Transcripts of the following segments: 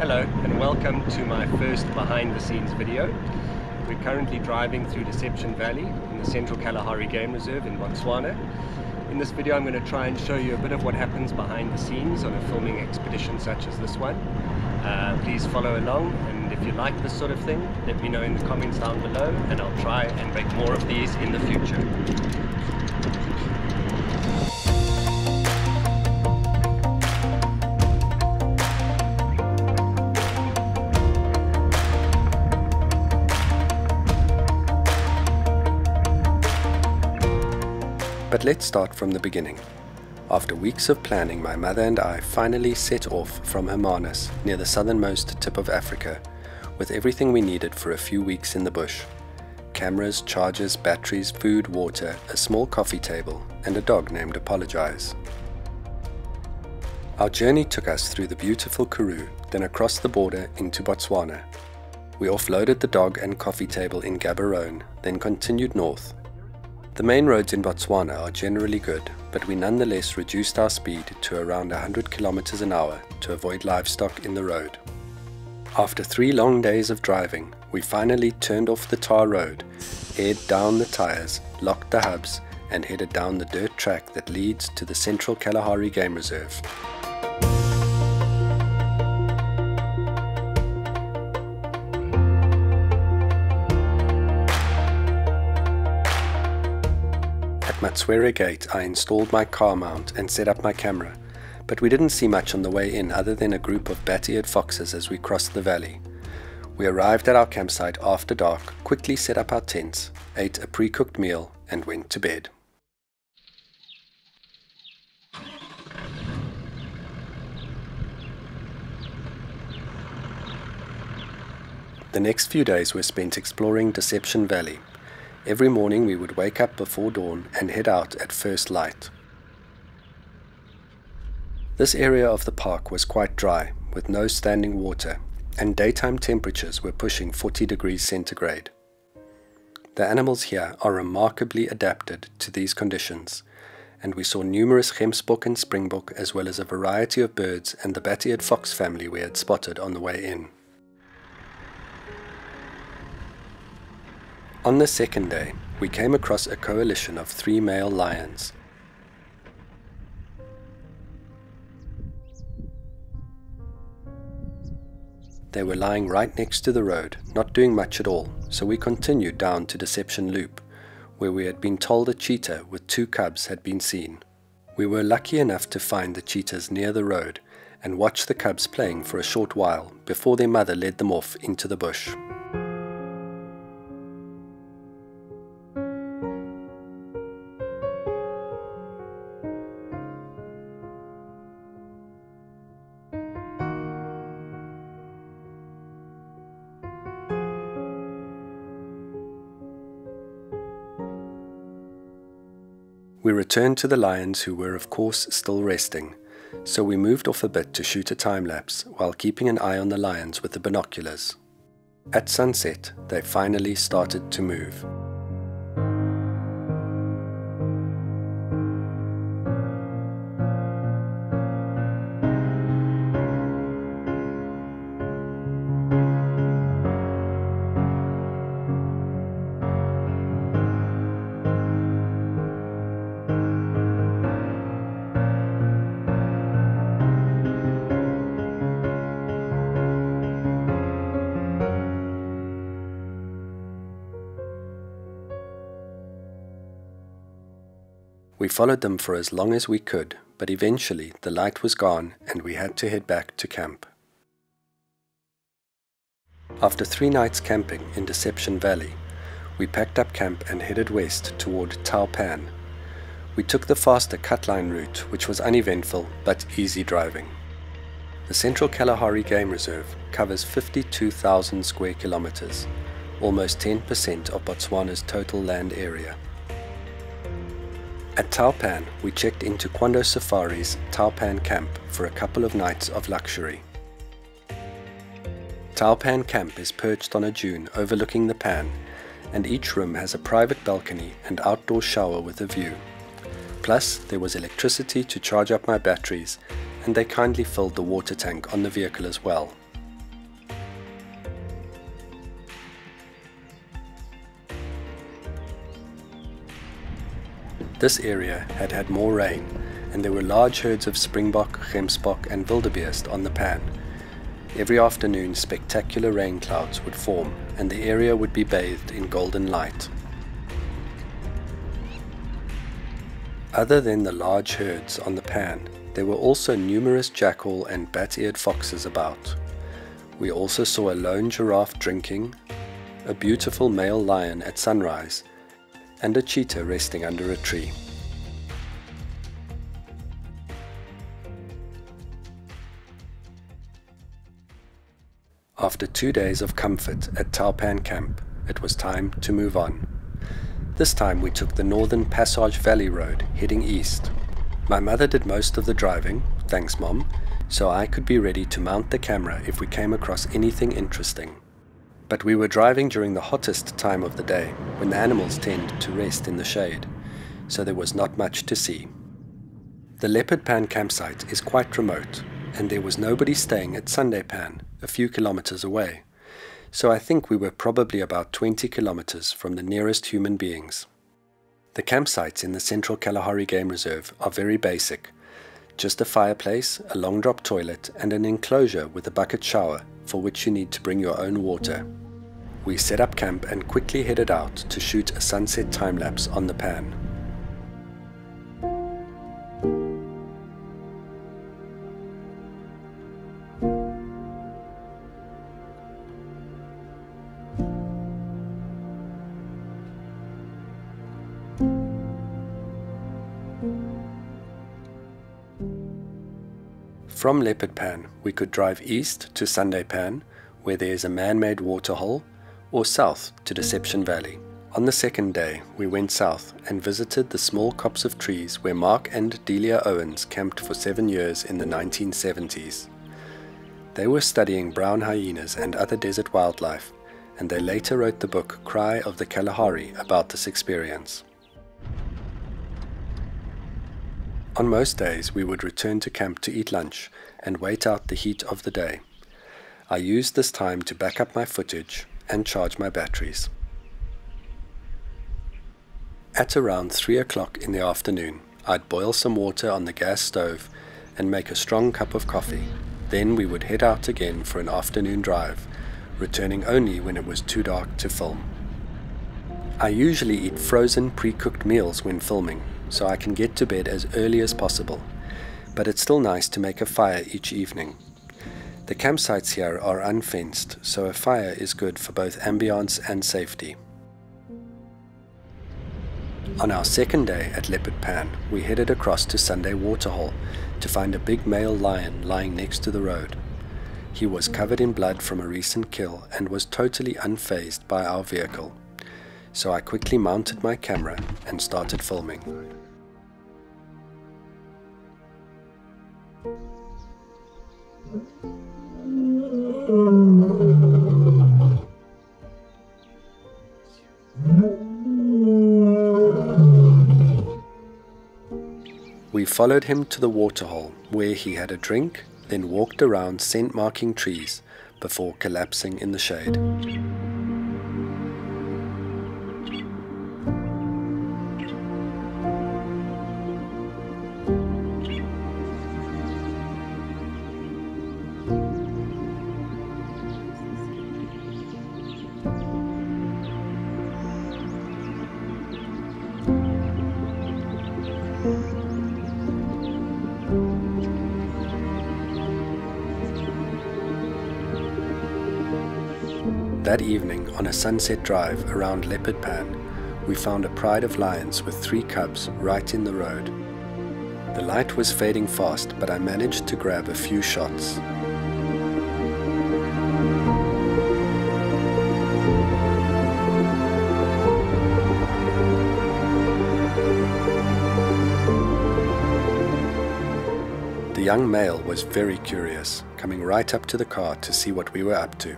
Hello and welcome to my first behind the scenes video. We're currently driving through Deception Valley in the Central Kalahari Game Reserve in Botswana. In this video I'm going to try and show you a bit of what happens behind the scenes on a filming expedition such as this one. Uh, please follow along and if you like this sort of thing let me know in the comments down below and I'll try and make more of these in the future. But let's start from the beginning. After weeks of planning, my mother and I finally set off from Hermanus, near the southernmost tip of Africa, with everything we needed for a few weeks in the bush. Cameras, chargers, batteries, food, water, a small coffee table, and a dog named Apologize. Our journey took us through the beautiful Karoo, then across the border into Botswana. We offloaded the dog and coffee table in Gaborone, then continued north the main roads in Botswana are generally good, but we nonetheless reduced our speed to around 100 km an hour to avoid livestock in the road. After three long days of driving, we finally turned off the tar road, aired down the tyres, locked the hubs, and headed down the dirt track that leads to the Central Kalahari Game Reserve. Matswere Gate, I installed my car mount and set up my camera, but we didn't see much on the way in other than a group of bat-eared foxes as we crossed the valley. We arrived at our campsite after dark, quickly set up our tents, ate a pre-cooked meal and went to bed. The next few days were spent exploring Deception Valley, Every morning we would wake up before dawn and head out at first light. This area of the park was quite dry, with no standing water, and daytime temperatures were pushing 40 degrees centigrade. The animals here are remarkably adapted to these conditions, and we saw numerous gemsbok and springbok as well as a variety of birds and the bat-eared fox family we had spotted on the way in. On the second day, we came across a coalition of three male lions. They were lying right next to the road, not doing much at all, so we continued down to Deception Loop, where we had been told a cheetah with two cubs had been seen. We were lucky enough to find the cheetahs near the road and watch the cubs playing for a short while before their mother led them off into the bush. We returned to the lions who were of course still resting, so we moved off a bit to shoot a time lapse while keeping an eye on the lions with the binoculars. At sunset, they finally started to move. We followed them for as long as we could, but eventually the light was gone and we had to head back to camp. After three nights camping in Deception Valley, we packed up camp and headed west toward Taupan. We took the faster cutline route, which was uneventful but easy driving. The Central Kalahari Game Reserve covers 52,000 square kilometers, almost 10% of Botswana's total land area. At Taupan, we checked into Kwando Safari's Taupan Camp for a couple of nights of luxury. Taupan Camp is perched on a dune overlooking the pan, and each room has a private balcony and outdoor shower with a view. Plus, there was electricity to charge up my batteries, and they kindly filled the water tank on the vehicle as well. This area had had more rain, and there were large herds of springbok, gemsbok, and wildebeest on the pan. Every afternoon, spectacular rain clouds would form, and the area would be bathed in golden light. Other than the large herds on the pan, there were also numerous jackal and bat-eared foxes about. We also saw a lone giraffe drinking, a beautiful male lion at sunrise, and a cheetah resting under a tree. After two days of comfort at Taupan camp, it was time to move on. This time we took the northern Passarge Valley Road, heading east. My mother did most of the driving, thanks mom, so I could be ready to mount the camera if we came across anything interesting. But we were driving during the hottest time of the day, when the animals tend to rest in the shade, so there was not much to see. The Leopard Pan campsite is quite remote, and there was nobody staying at Sunday Pan, a few kilometers away so I think we were probably about 20 kilometers from the nearest human beings. The campsites in the Central Kalahari Game Reserve are very basic. Just a fireplace, a long drop toilet, and an enclosure with a bucket shower for which you need to bring your own water. We set up camp and quickly headed out to shoot a sunset time lapse on the pan. From Leopard Pan, we could drive east to Sunday Pan, where there is a man-made waterhole, or south to Deception Valley. On the second day, we went south and visited the small copse of trees where Mark and Delia Owens camped for seven years in the 1970s. They were studying brown hyenas and other desert wildlife, and they later wrote the book Cry of the Kalahari about this experience. On most days, we would return to camp to eat lunch and wait out the heat of the day. I used this time to back up my footage and charge my batteries. At around 3 o'clock in the afternoon, I'd boil some water on the gas stove and make a strong cup of coffee. Then we would head out again for an afternoon drive, returning only when it was too dark to film. I usually eat frozen pre-cooked meals when filming, so I can get to bed as early as possible, but it's still nice to make a fire each evening. The campsites here are unfenced, so a fire is good for both ambience and safety. On our second day at Leopard Pan, we headed across to Sunday Waterhole to find a big male lion lying next to the road. He was covered in blood from a recent kill and was totally unfazed by our vehicle. So I quickly mounted my camera and started filming. We followed him to the waterhole, where he had a drink, then walked around scent marking trees before collapsing in the shade. That evening, on a sunset drive around Leopard Pan, we found a pride of lions with three cubs right in the road. The light was fading fast, but I managed to grab a few shots. The young male was very curious, coming right up to the car to see what we were up to.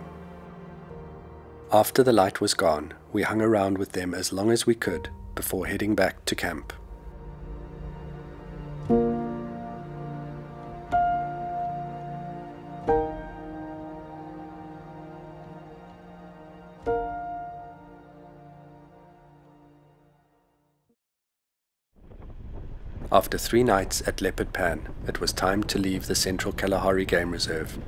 After the light was gone, we hung around with them as long as we could before heading back to camp. After three nights at Leopard Pan, it was time to leave the Central Kalahari Game Reserve.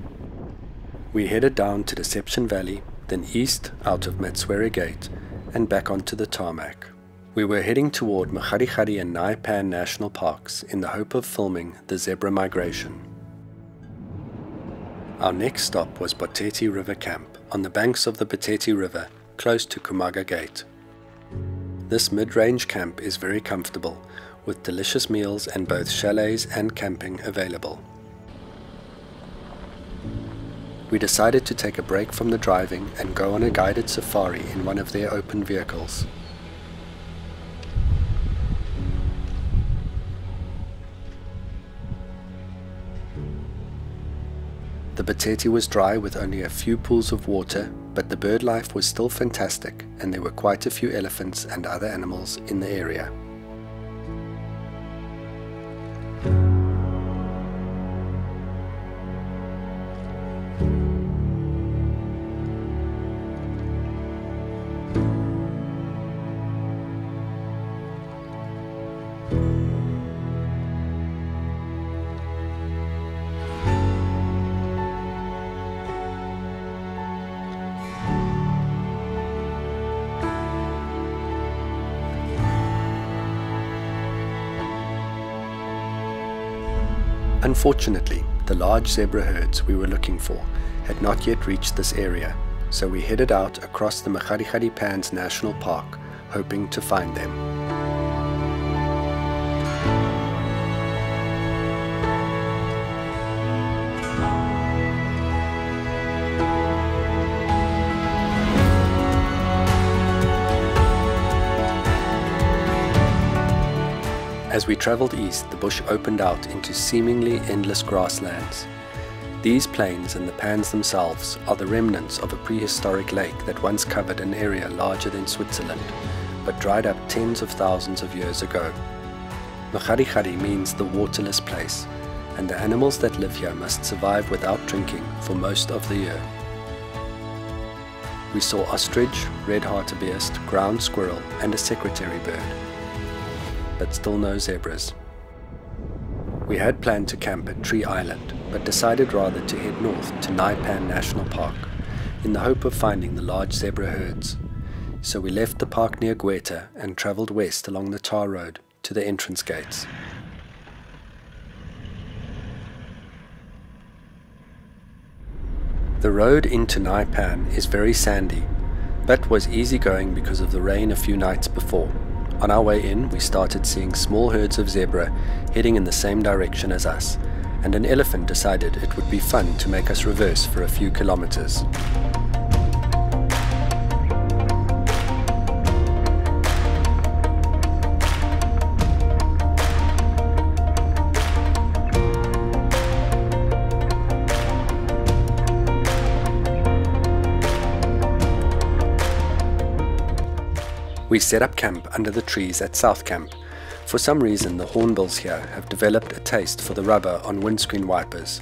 We headed down to Deception Valley, then east out of Matswere Gate, and back onto the tarmac. We were heading toward Makgadikgadi and Nxai Pan National Parks in the hope of filming the zebra migration. Our next stop was Boteti River Camp on the banks of the Boteti River, close to Khumaga Gate. This mid-range camp is very comfortable, with delicious meals and both chalets and camping available. We decided to take a break from the driving and go on a guided safari in one of their open vehicles. The Boteti was dry with only a few pools of water, but the bird life was still fantastic and there were quite a few elephants and other animals in the area. Unfortunately, the large zebra herds we were looking for had not yet reached this area, so we headed out across the Makgadikgadi Pans National Park, hoping to find them. As we travelled east, the bush opened out into seemingly endless grasslands. These plains and the pans themselves are the remnants of a prehistoric lake that once covered an area larger than Switzerland, but dried up tens of thousands of years ago. Makgadikgadi means the waterless place, and the animals that live here must survive without drinking for most of the year. We saw ostrich, red hartebeest, ground squirrel, and a secretary bird but still no zebras. We had planned to camp at Tree Island, but decided rather to head north to Nxai Pan National Park in the hope of finding the large zebra herds. So we left the park near Gweta and travelled west along the tar road to the entrance gates. The road into Nxai Pan is very sandy, but was easy going because of the rain a few nights before. On our way in, we started seeing small herds of zebra heading in the same direction as us, and an elephant decided it would be fun to make us reverse for a few kilometers. We set up camp under the trees at South Camp. For some reason, the hornbills here have developed a taste for the rubber on windscreen wipers.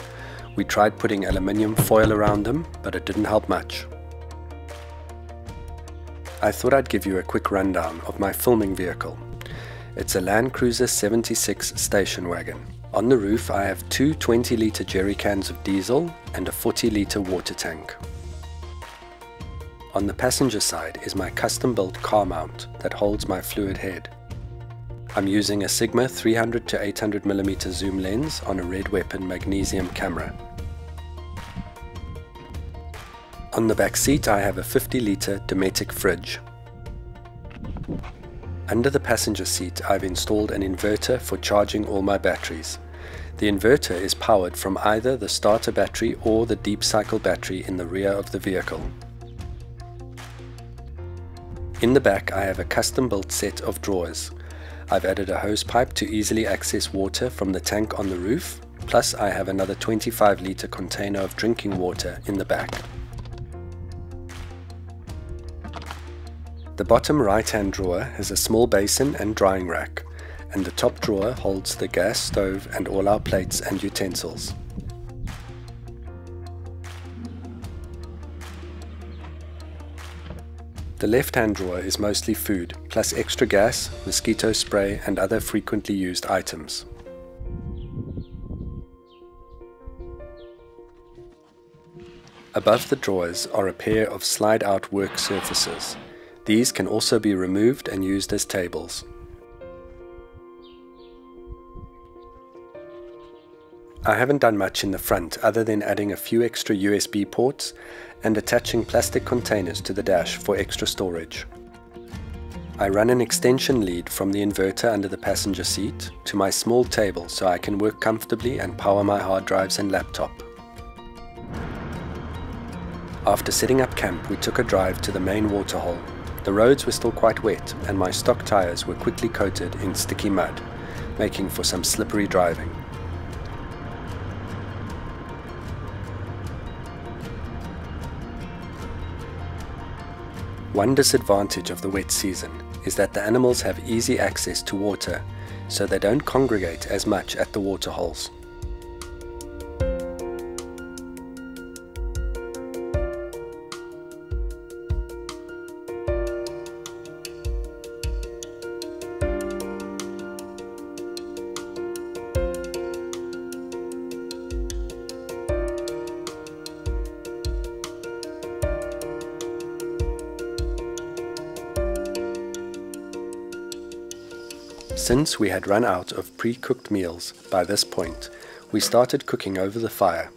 We tried putting aluminium foil around them, but it didn't help much. I thought I'd give you a quick rundown of my filming vehicle. It's a Land Cruiser 76 station wagon. On the roof I have two 20 litre jerry cans of diesel and a 40 litre water tank. On the passenger side is my custom built car mount that holds my fluid head. I'm using a Sigma 300 to 800 mm zoom lens on a RED Weapon Magnesium camera. On the back seat I have a 50 litre Dometic fridge. Under the passenger seat I've installed an inverter for charging all my batteries. The inverter is powered from either the starter battery or the deep cycle battery in the rear of the vehicle. In the back I have a custom built set of drawers. I've added a hose pipe to easily access water from the tank on the roof, plus I have another 25 litre container of drinking water in the back. The bottom right hand drawer has a small basin and drying rack, and the top drawer holds the gas stove and all our plates and utensils. The left-hand drawer is mostly food, plus extra gas, mosquito spray and other frequently used items. Above the drawers are a pair of slide-out work surfaces. These can also be removed and used as tables. I haven't done much in the front other than adding a few extra USB ports and attaching plastic containers to the dash for extra storage. I run an extension lead from the inverter under the passenger seat to my small table so I can work comfortably and power my hard drives and laptop. After setting up camp, we took a drive to the main waterhole. The roads were still quite wet, and my stock tyres were quickly coated in sticky mud, making for some slippery driving. One disadvantage of the wet season is that the animals have easy access to water, so they don't congregate as much at the waterholes. Since we had run out of pre-cooked meals by this point, we started cooking over the fire.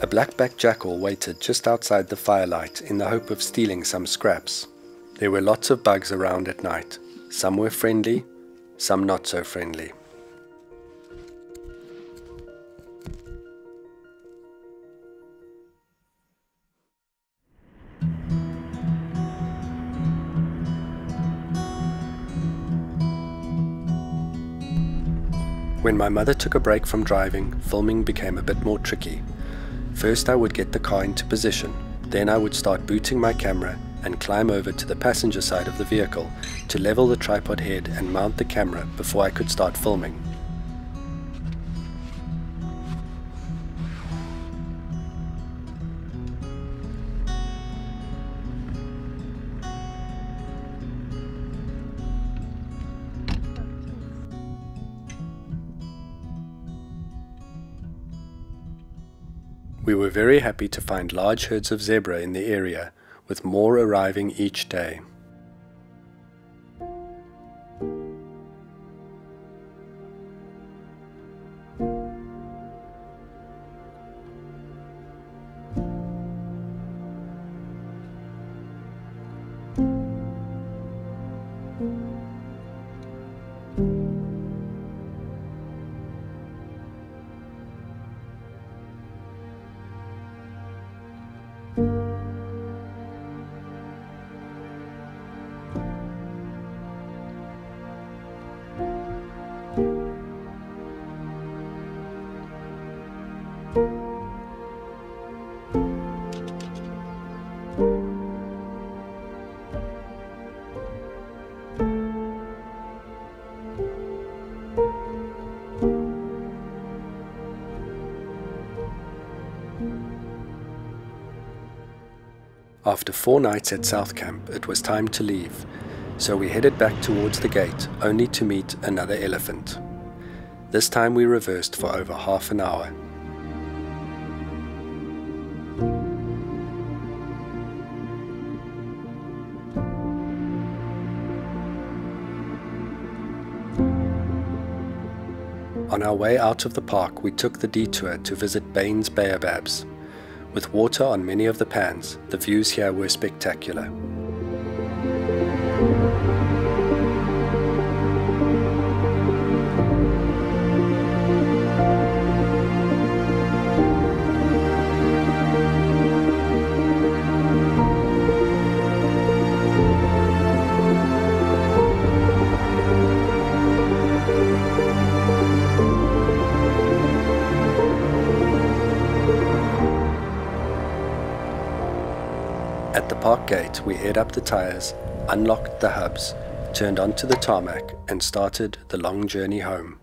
A black-backed jackal waited just outside the firelight in the hope of stealing some scraps. There were lots of bugs around at night. Some were friendly, some not so friendly. When my mother took a break from driving, filming became a bit more tricky. First I would get the car into position, then I would start booting my camera and climb over to the passenger side of the vehicle to level the tripod head and mount the camera before I could start filming. We were very happy to find large herds of zebra in the area, with more arriving each day. After four nights at South Camp, it was time to leave, so we headed back towards the gate only to meet another elephant. This time we reversed for over half an hour. On our way out of the park, we took the detour to visit Baines Baobabs. With water on many of the pans, the views here were spectacular. At the park gate, we aired up the tires, unlocked the hubs, turned onto the tarmac, and started the long journey home.